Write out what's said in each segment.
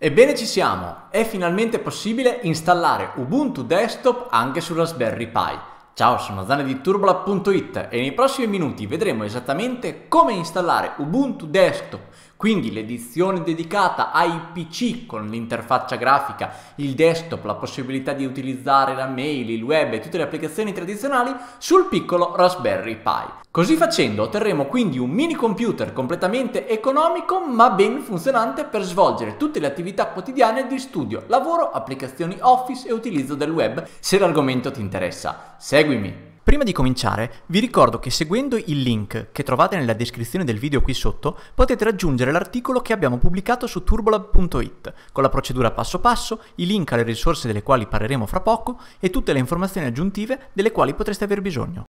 Ebbene ci siamo, è finalmente possibile installare Ubuntu Desktop anche su Raspberry Pi. Ciao, sono Zane di Turbolab.it e nei prossimi minuti vedremo esattamente come installare Ubuntu Desktop quindi l'edizione dedicata ai PC con l'interfaccia grafica, il desktop, la possibilità di utilizzare la mail, il web e tutte le applicazioni tradizionali sul piccolo Raspberry Pi. Così facendo otterremo quindi un mini computer completamente economico ma ben funzionante per svolgere tutte le attività quotidiane di studio, lavoro, applicazioni Office e utilizzo del web se l'argomento ti interessa. Seguimi! Prima di cominciare, vi ricordo che seguendo il link che trovate nella descrizione del video qui sotto, potete raggiungere l'articolo che abbiamo pubblicato su turbolab.it, con la procedura passo passo, i link alle risorse delle quali parleremo fra poco e tutte le informazioni aggiuntive delle quali potreste aver bisogno.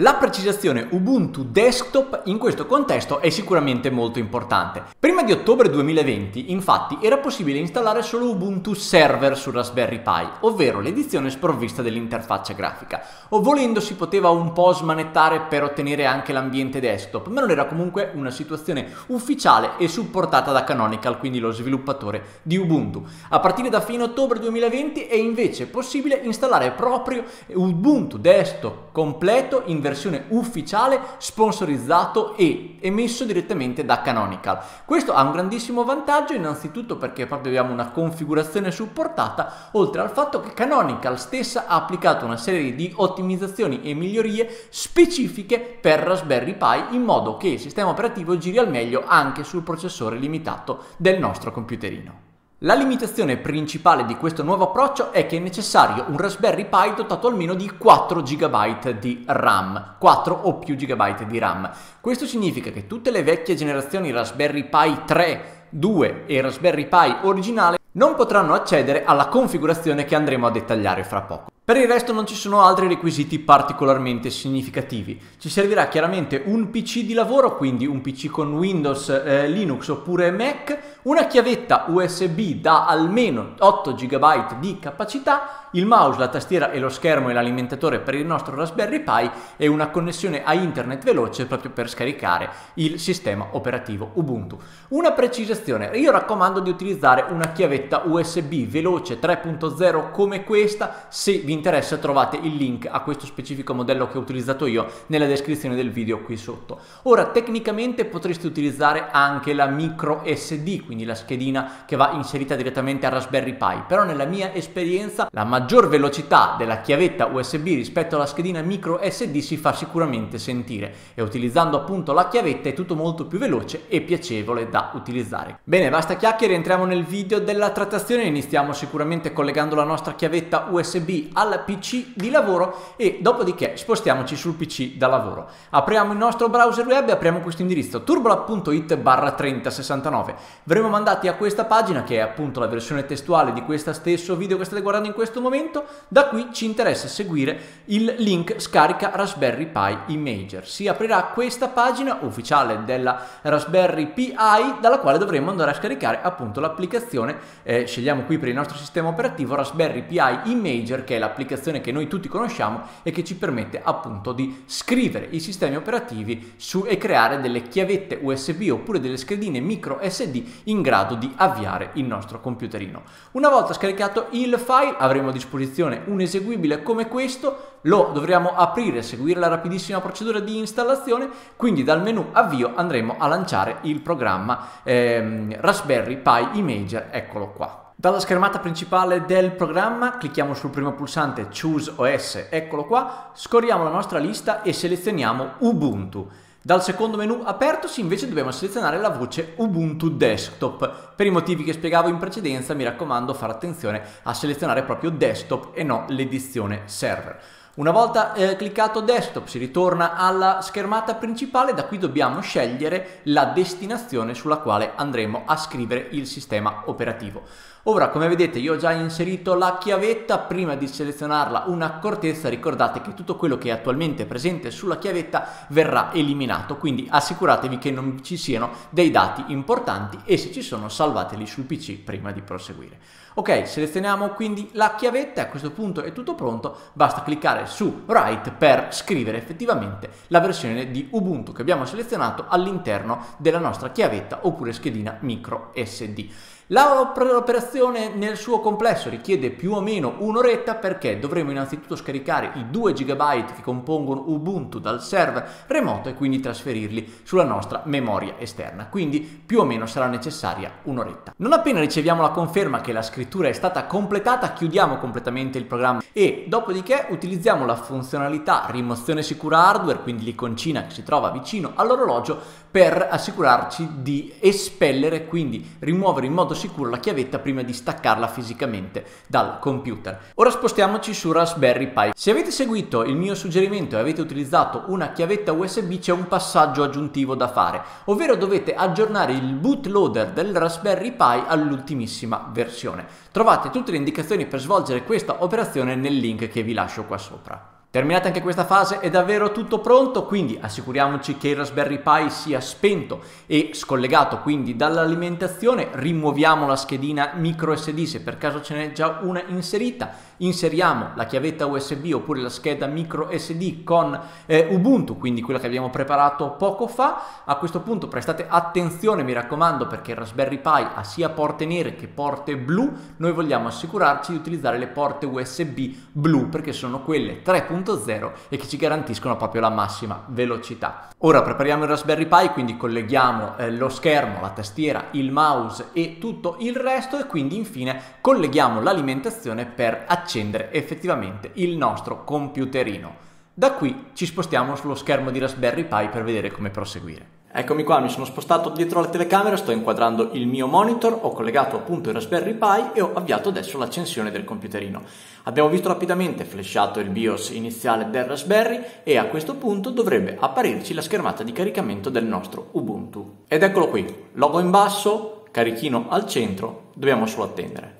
La precisazione Ubuntu Desktop in questo contesto è sicuramente molto importante. Prima di ottobre 2020, infatti, era possibile installare solo Ubuntu Server su Raspberry Pi, ovvero l'edizione sprovvista dell'interfaccia grafica. O volendo si poteva un po' smanettare per ottenere anche l'ambiente desktop, ma non era comunque una situazione ufficiale e supportata da Canonical, quindi lo sviluppatore di Ubuntu. A partire da fine ottobre 2020 è invece possibile installare proprio Ubuntu Desktop completo in versione ufficiale, sponsorizzato e emesso direttamente da Canonical. Questo ha un grandissimo vantaggio innanzitutto perché proprio abbiamo una configurazione supportata, oltre al fatto che Canonical stessa ha applicato una serie di ottimizzazioni e migliorie specifiche per Raspberry Pi in modo che il sistema operativo giri al meglio anche sul processore limitato del nostro computerino. La limitazione principale di questo nuovo approccio è che è necessario un Raspberry Pi dotato almeno di 4 GB di RAM, 4 o più GB di RAM. Questo significa che tutte le vecchie generazioni Raspberry Pi 3, 2 e Raspberry Pi originale non potranno accedere alla configurazione che andremo a dettagliare fra poco. Per il resto non ci sono altri requisiti particolarmente significativi. Ci servirà chiaramente un PC di lavoro, quindi un PC con Windows, eh, Linux oppure Mac, una chiavetta USB da almeno 8 GB di capacità, il mouse, la tastiera e lo schermo e l'alimentatore per il nostro Raspberry Pi e una connessione a internet veloce proprio per scaricare il sistema operativo Ubuntu. Una precisazione, io raccomando di utilizzare una chiavetta USB veloce 3.0 come questa, se vi interessa trovate il link a questo specifico modello che ho utilizzato io nella descrizione del video qui sotto. Ora tecnicamente potreste utilizzare anche la micro SD, quindi la schedina che va inserita direttamente a Raspberry Pi, però nella mia esperienza la maggior velocità della chiavetta USB rispetto alla schedina micro SD si fa sicuramente sentire e utilizzando appunto la chiavetta è tutto molto più veloce e piacevole da utilizzare. Bene, basta chiacchiere, entriamo nel video della trattazione, iniziamo sicuramente collegando la nostra chiavetta USB al PC di lavoro e dopodiché spostiamoci sul PC da lavoro. Apriamo il nostro browser web e apriamo questo indirizzo turbolab.it barra 3069. Verremo mandati a questa pagina che è appunto la versione testuale di questo stesso video che state guardando in questo momento da qui ci interessa seguire il link scarica Raspberry Pi Imager. Si aprirà questa pagina ufficiale della Raspberry Pi dalla quale dovremo andare a scaricare appunto l'applicazione, eh, scegliamo qui per il nostro sistema operativo Raspberry Pi Imager che è l'applicazione che noi tutti conosciamo e che ci permette appunto di scrivere i sistemi operativi su e creare delle chiavette USB oppure delle schedine micro SD in grado di avviare il nostro computerino. Una volta scaricato il file avremo di disposizione un eseguibile come questo, lo dovremo aprire, seguire la rapidissima procedura di installazione, quindi dal menu avvio andremo a lanciare il programma ehm, Raspberry Pi Imager, eccolo qua. Dalla schermata principale del programma clicchiamo sul primo pulsante Choose OS, eccolo qua, scorriamo la nostra lista e selezioniamo Ubuntu. Dal secondo menu apertosi invece dobbiamo selezionare la voce Ubuntu Desktop. Per i motivi che spiegavo in precedenza mi raccomando fare attenzione a selezionare proprio desktop e no l'edizione server. Una volta eh, cliccato desktop si ritorna alla schermata principale, da qui dobbiamo scegliere la destinazione sulla quale andremo a scrivere il sistema operativo. Ora, come vedete, io ho già inserito la chiavetta, prima di selezionarla un'accortezza, ricordate che tutto quello che è attualmente presente sulla chiavetta verrà eliminato, quindi assicuratevi che non ci siano dei dati importanti e se ci sono salvateli sul PC prima di proseguire. Ok, selezioniamo quindi la chiavetta, a questo punto è tutto pronto, basta cliccare su Write per scrivere effettivamente la versione di Ubuntu che abbiamo selezionato all'interno della nostra chiavetta oppure schedina micro SD. L'operazione nel suo complesso richiede più o meno un'oretta perché dovremo innanzitutto scaricare i 2 GB che compongono Ubuntu dal server remoto e quindi trasferirli sulla nostra memoria esterna. Quindi più o meno sarà necessaria un'oretta. Non appena riceviamo la conferma che la scrittura è stata completata, chiudiamo completamente il programma e dopodiché utilizziamo la funzionalità rimozione sicura hardware, quindi l'iconcina che si trova vicino all'orologio, per assicurarci di espellere, quindi rimuovere in modo sicuro la chiavetta prima di staccarla fisicamente dal computer. Ora spostiamoci su Raspberry Pi. Se avete seguito il mio suggerimento e avete utilizzato una chiavetta USB c'è un passaggio aggiuntivo da fare, ovvero dovete aggiornare il bootloader del Raspberry Pi all'ultimissima versione. Trovate tutte le indicazioni per svolgere questa operazione nel link che vi lascio qua sopra. Terminata anche questa fase è davvero tutto pronto, quindi assicuriamoci che il Raspberry Pi sia spento e scollegato quindi dall'alimentazione, rimuoviamo la schedina micro SD se per caso ce n'è già una inserita, inseriamo la chiavetta USB oppure la scheda micro SD con eh, Ubuntu, quindi quella che abbiamo preparato poco fa. A questo punto prestate attenzione, mi raccomando, perché il Raspberry Pi ha sia porte nere che porte blu, noi vogliamo assicurarci di utilizzare le porte USB blu perché sono quelle 3.0 2.0 e che ci garantiscono proprio la massima velocità. Ora prepariamo il Raspberry Pi, quindi colleghiamo eh, lo schermo, la tastiera, il mouse e tutto il resto e quindi infine colleghiamo l'alimentazione per accendere effettivamente il nostro computerino. Da qui ci spostiamo sullo schermo di Raspberry Pi per vedere come proseguire. Eccomi qua, mi sono spostato dietro la telecamera, sto inquadrando il mio monitor, ho collegato appunto il Raspberry Pi e ho avviato adesso l'accensione del computerino. Abbiamo visto rapidamente flashato il BIOS iniziale del Raspberry e a questo punto dovrebbe apparirci la schermata di caricamento del nostro Ubuntu. Ed eccolo qui, logo in basso, carichino al centro, dobbiamo solo attendere.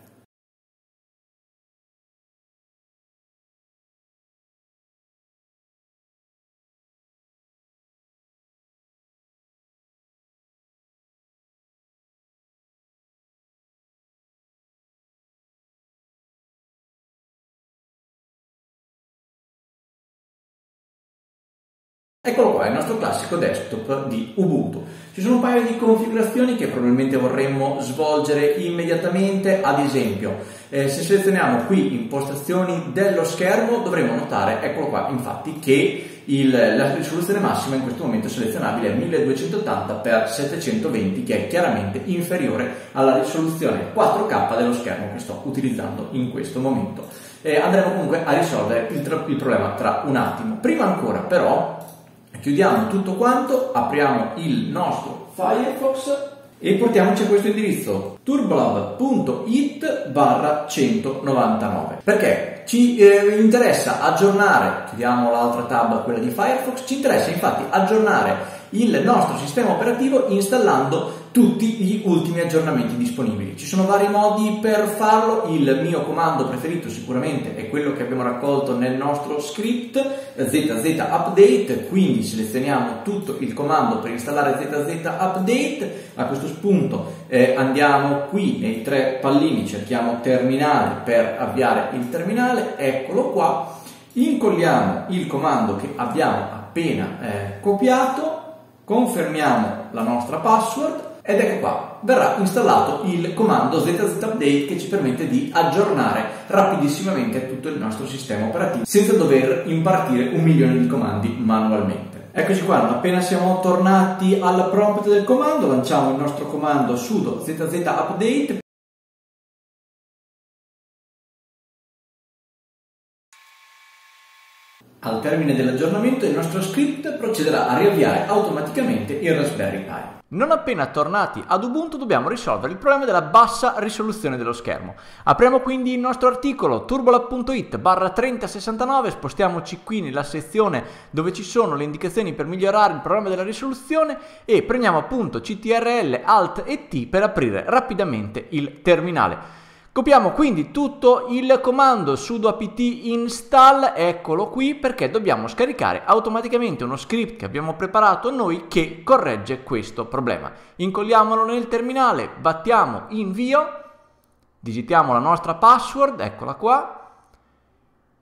Eccolo qua, il nostro classico desktop di Ubuntu. Ci sono un paio di configurazioni che probabilmente vorremmo svolgere immediatamente, ad esempio eh, se selezioniamo qui impostazioni dello schermo dovremo notare, eccolo qua infatti, che il, la risoluzione massima in questo momento selezionabile è 1280x720 che è chiaramente inferiore alla risoluzione 4K dello schermo che sto utilizzando in questo momento. Eh, andremo comunque a risolvere il, il problema tra un attimo. Prima ancora però Chiudiamo tutto quanto, apriamo il nostro Firefox e portiamoci a questo indirizzo turbolab.it barra 199 perché? Ci eh, interessa aggiornare, chiudiamo l'altra tab, quella di Firefox, ci interessa infatti aggiornare il nostro sistema operativo installando tutti gli ultimi aggiornamenti disponibili. Ci sono vari modi per farlo, il mio comando preferito sicuramente è quello che abbiamo raccolto nel nostro script ZZ Update, quindi selezioniamo tutto il comando per installare ZZ Update, a questo punto eh, andiamo qui nei tre pallini, cerchiamo terminale per avviare il terminale, eccolo qua, incolliamo il comando che abbiamo appena eh, copiato, confermiamo la nostra password ed ecco qua, verrà installato il comando ZZUpdate che ci permette di aggiornare rapidissimamente tutto il nostro sistema operativo senza dover impartire un milione di comandi manualmente. Eccoci qua, appena siamo tornati al prompt del comando, lanciamo il nostro comando sudo zzupdate Al termine dell'aggiornamento il nostro script procederà a riavviare automaticamente il Raspberry Pi. Non appena tornati ad Ubuntu dobbiamo risolvere il problema della bassa risoluzione dello schermo. Apriamo quindi il nostro articolo turbolab.it barra 3069, spostiamoci qui nella sezione dove ci sono le indicazioni per migliorare il problema della risoluzione e prendiamo appunto CTRL Alt e T per aprire rapidamente il terminale. Copiamo quindi tutto il comando sudo apt install, eccolo qui, perché dobbiamo scaricare automaticamente uno script che abbiamo preparato noi che corregge questo problema. Incolliamolo nel terminale, battiamo invio, digitiamo la nostra password, eccola qua,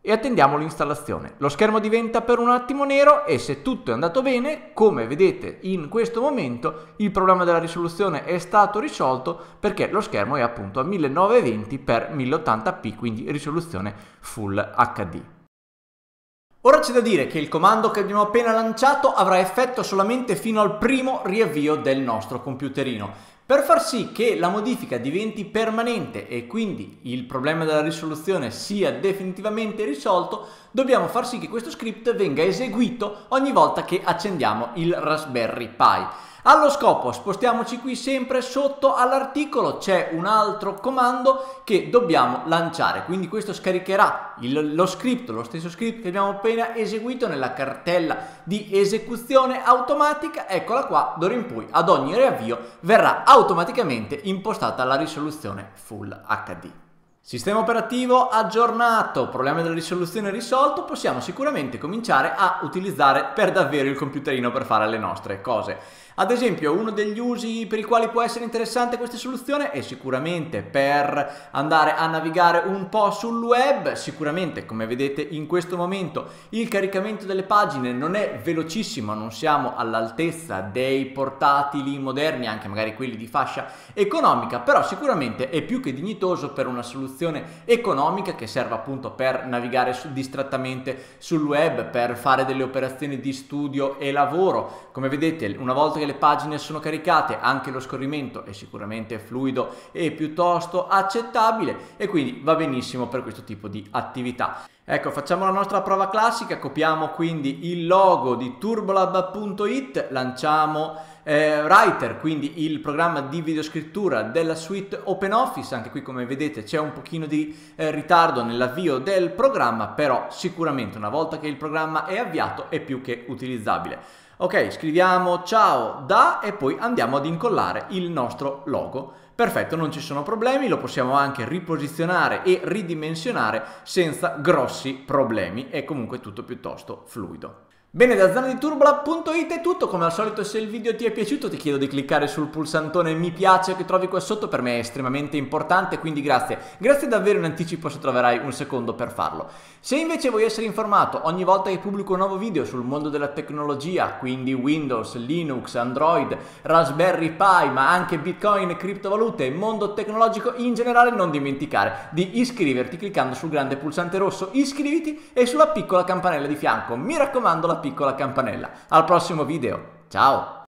e attendiamo l'installazione. Lo schermo diventa per un attimo nero e se tutto è andato bene, come vedete in questo momento, il problema della risoluzione è stato risolto perché lo schermo è appunto a 1920 x 1080p, quindi risoluzione Full HD. Ora c'è da dire che il comando che abbiamo appena lanciato avrà effetto solamente fino al primo riavvio del nostro computerino. Per far sì che la modifica diventi permanente e quindi il problema della risoluzione sia definitivamente risolto, dobbiamo far sì che questo script venga eseguito ogni volta che accendiamo il Raspberry Pi. Allo scopo spostiamoci qui sempre sotto all'articolo, c'è un altro comando che dobbiamo lanciare, quindi questo scaricherà il, lo script, lo stesso script che abbiamo appena eseguito nella cartella di esecuzione automatica, eccola qua, d'ora in poi ad ogni riavvio verrà automaticamente impostata la risoluzione Full HD. Sistema operativo aggiornato, problema della risoluzione risolto, possiamo sicuramente cominciare a utilizzare per davvero il computerino per fare le nostre cose. Ad esempio, uno degli usi per i quali può essere interessante questa soluzione è sicuramente per andare a navigare un po' sul web. Sicuramente, come vedete in questo momento, il caricamento delle pagine non è velocissimo, non siamo all'altezza dei portatili moderni, anche magari quelli di fascia economica, però sicuramente è più che dignitoso per una soluzione economica che serve appunto per navigare distrattamente sul web, per fare delle operazioni di studio e lavoro. Come vedete, una volta che le pagine sono caricate, anche lo scorrimento è sicuramente fluido e piuttosto accettabile e quindi va benissimo per questo tipo di attività. Ecco, facciamo la nostra prova classica, copiamo quindi il logo di turbolab.it, lanciamo eh, Writer, quindi il programma di videoscrittura della suite OpenOffice, anche qui come vedete c'è un pochino di eh, ritardo nell'avvio del programma, però sicuramente una volta che il programma è avviato è più che utilizzabile. Ok, scriviamo ciao da e poi andiamo ad incollare il nostro logo. Perfetto, non ci sono problemi, lo possiamo anche riposizionare e ridimensionare senza grossi problemi, è comunque tutto piuttosto fluido. Bene, da zona di turbola.it è tutto, come al solito se il video ti è piaciuto ti chiedo di cliccare sul pulsantone mi piace che trovi qua sotto, per me è estremamente importante, quindi grazie. Grazie davvero in anticipo se troverai un secondo per farlo. Se invece vuoi essere informato ogni volta che pubblico un nuovo video sul mondo della tecnologia, quindi Windows, Linux, Android, Raspberry Pi, ma anche Bitcoin e criptovalute, mondo tecnologico in generale, non dimenticare di iscriverti cliccando sul grande pulsante rosso iscriviti e sulla piccola campanella di fianco. Mi raccomando la piccola campanella. Al prossimo video, ciao!